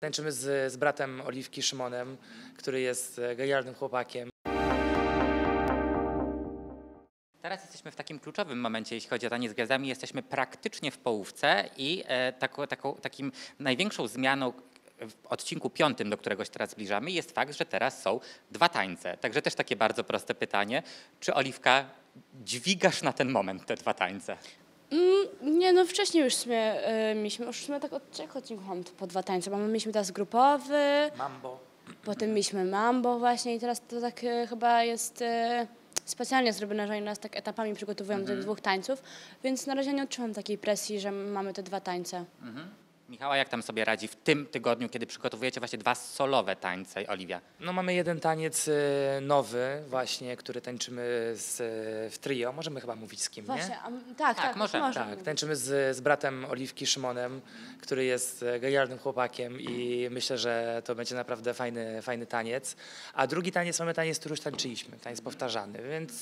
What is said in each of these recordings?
Tańczymy z, z bratem Oliwki Szymonem, który jest e, genialnym chłopakiem. Teraz jesteśmy w takim kluczowym momencie, jeśli chodzi o taniec z gwiazdami. Jesteśmy praktycznie w połówce i e, taką, taką, takim największą zmianą w odcinku piątym, do którego się teraz zbliżamy, jest fakt, że teraz są dwa tańce. Także też takie bardzo proste pytanie. Czy Oliwka dźwigasz na ten moment te dwa tańce? Mm, nie, no wcześniej już w sumie y, mieliśmy, już tak od trzech odcinków mam tu po dwa tańce, bo mieliśmy teraz grupowy, Mambo. potem mieliśmy mambo właśnie i teraz to tak y, chyba jest y, specjalnie zrobione, że oni nas tak etapami przygotowują do tych dwóch tańców, więc na razie nie odczuwam takiej presji, że mamy te dwa tańce. Michała, jak tam sobie radzi w tym tygodniu, kiedy przygotowujecie właśnie dwa solowe tańce, Oliwia? No mamy jeden taniec e, nowy właśnie, który tańczymy z, e, w trio. Możemy chyba mówić z kim, nie? Właśnie, a, m- tak, tak, możemy, możemy. Tak, tańczymy z, z bratem Oliwki Szymonem, który jest e, genialnym chłopakiem i myślę, że to będzie naprawdę fajny, fajny taniec. A drugi taniec mamy taniec, który już tańczyliśmy, taniec powtarzany, więc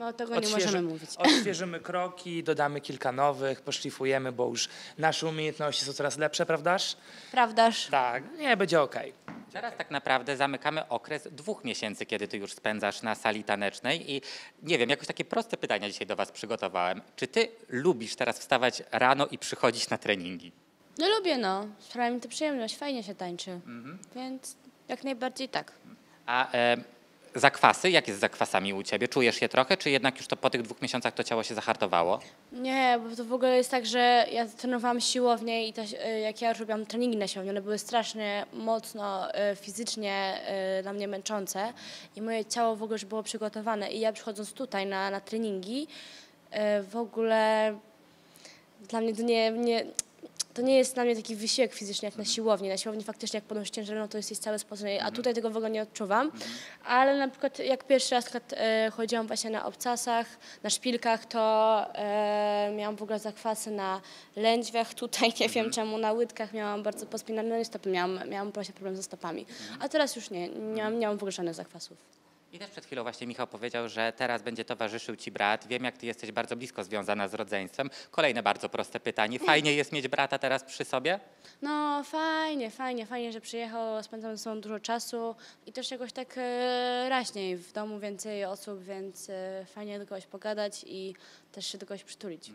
No tego nie odświeży- możemy mówić. odświeżymy kroki, dodamy kilka nowych, poszlifujemy, bo już nasze umiejętności są coraz lepsze, prawdaż? Prawdaż? Tak, nie, będzie okej. Teraz tak naprawdę zamykamy okres dwóch miesięcy, kiedy ty już spędzasz na sali tanecznej i nie wiem, jakoś takie proste pytania dzisiaj do was przygotowałem. Czy ty lubisz teraz wstawać rano i przychodzić na treningi? No lubię, no. Sprawia mi to przyjemność, fajnie się tańczy, więc jak najbardziej tak. A e, zakwasy, jak jest z zakwasami u ciebie? Czujesz je trochę, czy jednak już to po tych dwóch miesiącach to ciało się zahartowało? Nie, bo to w ogóle jest tak, że ja trenowałam siłownię i też, y, jak ja robiłam treningi na siłowni, one były strasznie mocno y, fizycznie y, dla mnie męczące i moje ciało w ogóle już było przygotowane i ja przychodząc tutaj na, na treningi y, w ogóle dla mnie to nie, nie, to nie jest dla mnie taki wysiłek fizyczny jak na siłowni. Na siłowni faktycznie jak podnosisz ciężar, no to jest, jest całe spocenie, a tutaj tego w ogóle nie odczuwam. Ale na przykład jak pierwszy raz przykład, e, chodziłam właśnie na obcasach, na szpilkach, to e, miałam w ogóle zakwasy na lędźwiach tutaj, nie wiem czemu, na łydkach miałam bardzo pospinane stopy, miałam, miałam właśnie problem ze stopami. A teraz już nie, nie mam, nie mam w ogóle żadnych zakwasów. I też przed chwilą właśnie Michał powiedział, że teraz będzie towarzyszył ci brat. Wiem, jak ty jesteś bardzo blisko związana z rodzeństwem. Kolejne bardzo proste pytanie. Fajnie jest mieć brata teraz przy sobie? No fajnie, fajnie, fajnie, że przyjechał, spędzamy ze sobą dużo czasu i też jakoś tak e, raźniej w domu więcej osób, więc e, fajnie do kogoś pogadać i też się do kogoś przytulić.